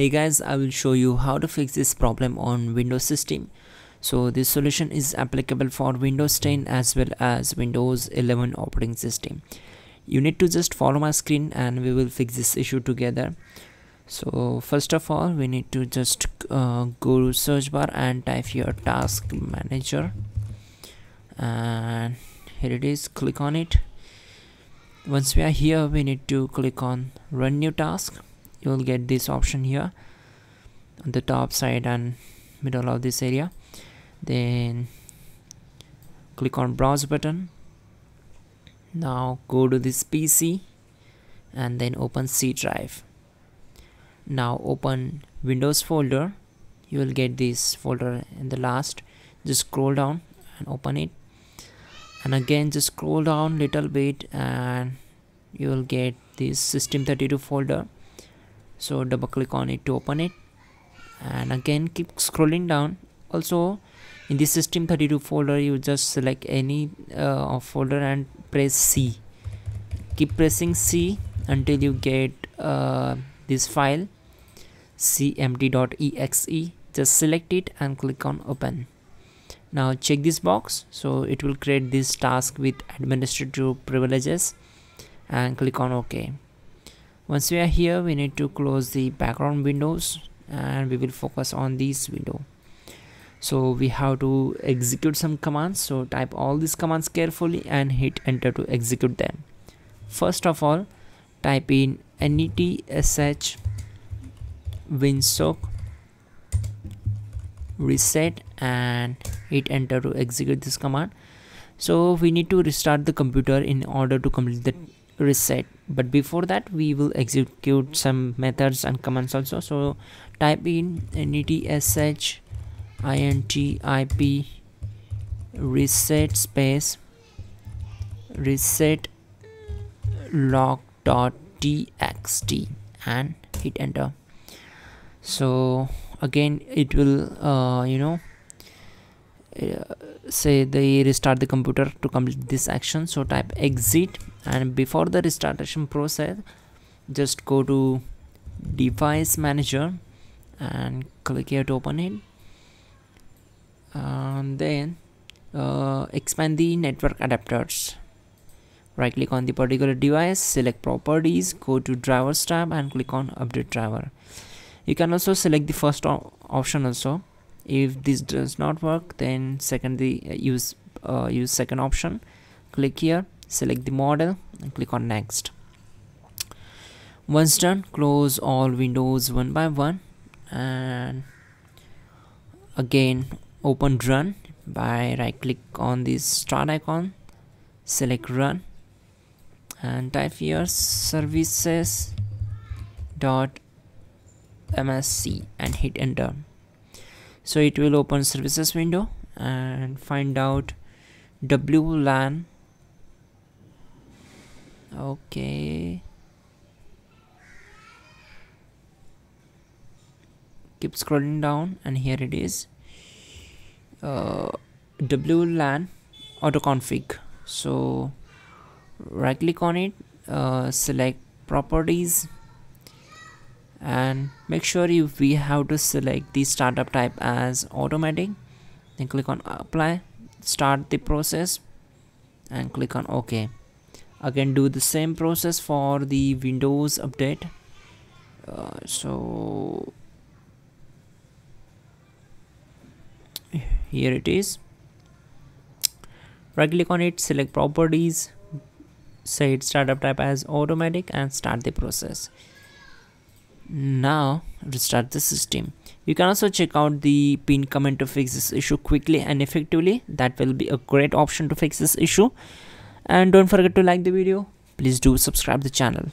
hey guys i will show you how to fix this problem on windows system. So this solution is applicable for windows 10 as well as windows 11 operating system. You need to just follow my screen and we will fix this issue together. So first of all we need to just uh, go to search bar and type your task manager. And here it is click on it. Once we are here we need to click on run new task you will get this option here on the top side and middle of this area. Then click on browse button. Now go to this PC and then open C drive. Now open Windows folder. You will get this folder in the last. Just scroll down and open it. And again just scroll down little bit and you will get this system32 folder so double click on it to open it. And again keep scrolling down. Also in this system32 folder you just select any uh, folder and press C. Keep pressing C until you get uh, this file cmd.exe just select it and click on open. Now check this box. So it will create this task with administrative privileges and click on ok once we are here we need to close the background windows and we will focus on this window. So we have to execute some commands. So type all these commands carefully and hit enter to execute them. First of all type in netsh winsock reset and hit enter to execute this command. So we need to restart the computer in order to complete the reset. But before that we will execute some methods and commands also. So type in netsh int ip reset space reset log dot txt and hit enter. So again it will uh, you know uh, say they restart the computer to complete this action. So type exit and before the restartation process just go to device manager and click here to open it. And then uh, expand the network adapters. Right click on the particular device select properties go to drivers tab and click on update driver. You can also select the first option also. If this does not work then secondly uh, use uh, use second option. Click here select the model and click on next. Once done close all windows one by one and again open run by right click on this start icon select run and type here services dot msc and hit enter. So it will open services window and find out wlan okay keep scrolling down and here it is. Uh, wlan autoconfig. So right click on it uh, select properties and make sure if we have to select the startup type as automatic then click on apply start the process and click on ok again do the same process for the windows update. Uh, so here it is. Right click on it select properties set startup type as automatic and start the process. Now restart the system. You can also check out the pin command to fix this issue quickly and effectively. That will be a great option to fix this issue and don't forget to like the video. Please do subscribe the channel